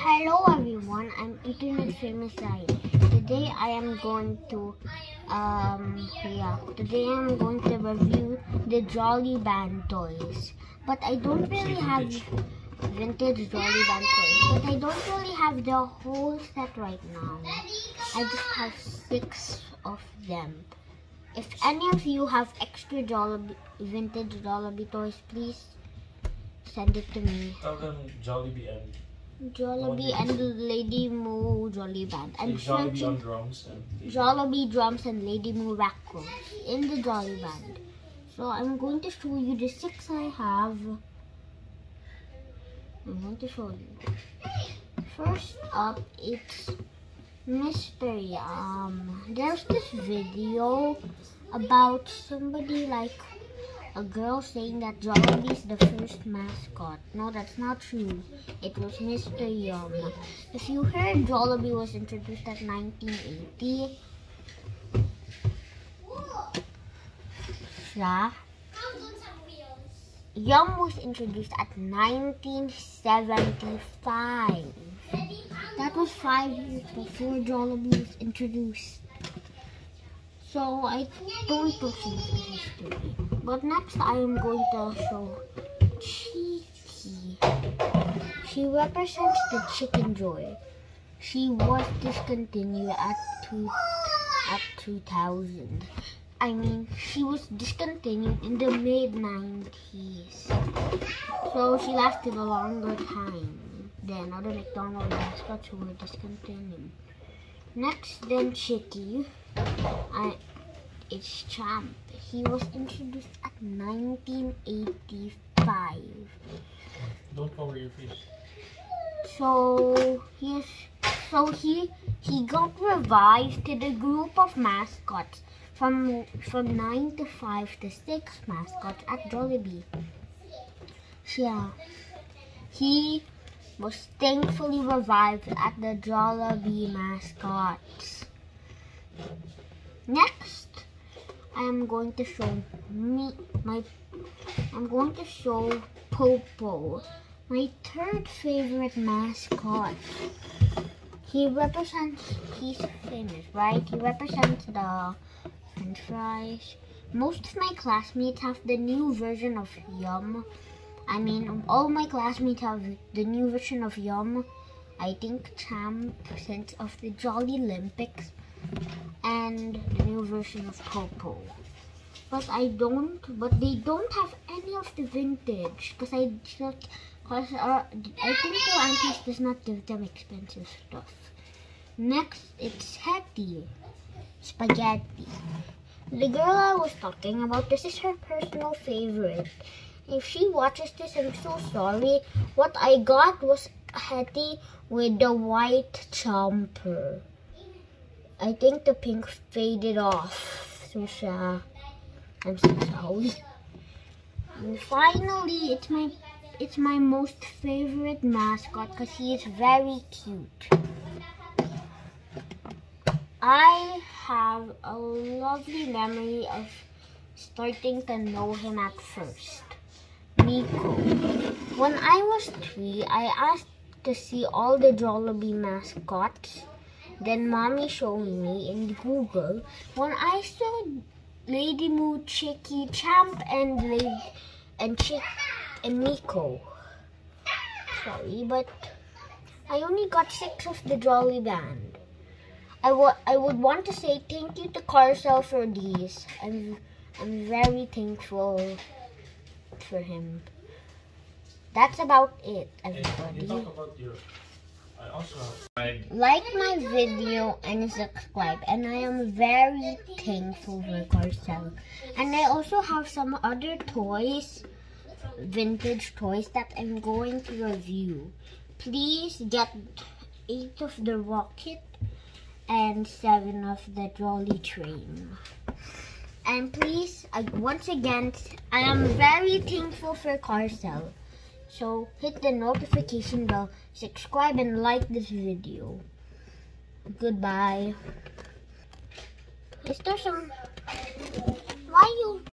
Hello everyone, I'm internet famous Zion. Today I am going to um yeah, today I'm going to review the Jolly Band toys. But I don't really have vintage Jolly Band toys. But I don't really have the whole set right now. I just have six of them. If any of you have extra Jollibee, vintage Jollibee toys, please send it to me. Tell them Jollibee and Jollibee and Lady Moo Jolly Band. I'm Jollibee on drums and Jollibee drums and Lady Moo raccoons in the Jolly Band. So I'm going to show you the six I have. I'm going to show you. First up, it's mystery. Um, there's this video about somebody like a girl saying that Jollibee is the first mascot. No, that's not true. It was Mr. Yum. If you heard Jollibee was introduced at 1980, yeah, Yum was introduced at 1975. That was five years before Jollibee was introduced. So I don't proceed the history. But next I am going to show Cheeky. She represents the Chickenjoy. She was discontinued at two at 2000. I mean, she was discontinued in the mid 90s. So she lasted a longer time than other McDonald's mascots who were discontinued. Next, then Chicky. I, it's Champ. He was introduced at 1985. don't cover your face. So he's so he he got revived to the group of mascots from from nine to five to six mascots at Jollibee. Yeah, he was thankfully revived at the Jollibee mascots. Next, I am going to show me my. I'm going to show Popo, my third favorite mascot. He represents. He's famous, right? He represents the French fries. Most of my classmates have the new version of Yum. I mean, all my classmates have the new version of Yum. I think Champ since of the Jolly Olympics and the new version of Popo. But I don't, but they don't have any of the vintage because I just, cause uh, I think the aunties does not give them expensive stuff. Next, it's Hetty, Spaghetti. The girl I was talking about, this is her personal favorite. If she watches this, I'm so sorry. What I got was Hetty with the white chomper. I think the pink faded off. So siya. I'm so sorry. And finally, it's my it's my most favorite mascot because he is very cute. I have a lovely memory of starting to know him at first. Nico. When I was three, I asked to see all the Jollibee mascots. Then mommy showed me in Google when I saw Lady Moo, Chicky, Champ, and Lady and Chick and Nico. Sorry, but I only got six of the Jolly Band. I, I would want to say thank you to Carcel for these. I'm I'm very thankful for him. That's about it, everybody. Like my video and subscribe, and I am very thankful for Carcel. And I also have some other toys, vintage toys that I'm going to review. Please get eight of the rocket and seven of the jolly train. And please, uh, once again, I am very thankful for Carcel. So hit the notification bell, subscribe and like this video. Goodbye. Is there some... Why you...